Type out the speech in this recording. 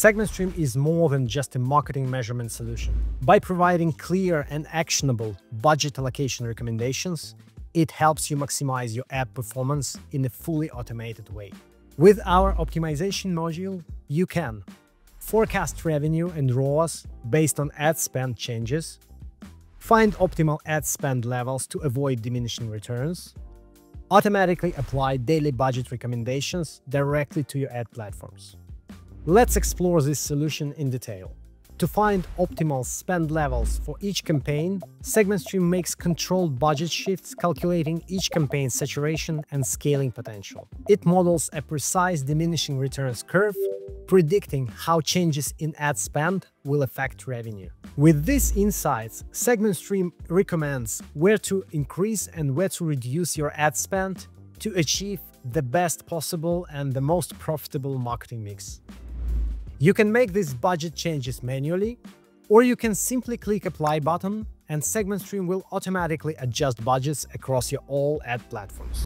SegmentStream is more than just a marketing measurement solution. By providing clear and actionable budget allocation recommendations, it helps you maximize your ad performance in a fully automated way. With our optimization module, you can forecast revenue and ROAS based on ad spend changes, find optimal ad spend levels to avoid diminishing returns, automatically apply daily budget recommendations directly to your ad platforms. Let's explore this solution in detail. To find optimal spend levels for each campaign, SegmentStream makes controlled budget shifts calculating each campaign's saturation and scaling potential. It models a precise diminishing returns curve, predicting how changes in ad spend will affect revenue. With these insights, SegmentStream recommends where to increase and where to reduce your ad spend to achieve the best possible and the most profitable marketing mix. You can make these budget changes manually, or you can simply click Apply button and SegmentStream will automatically adjust budgets across your all ad platforms.